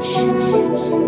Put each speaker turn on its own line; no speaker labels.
吃。吃吃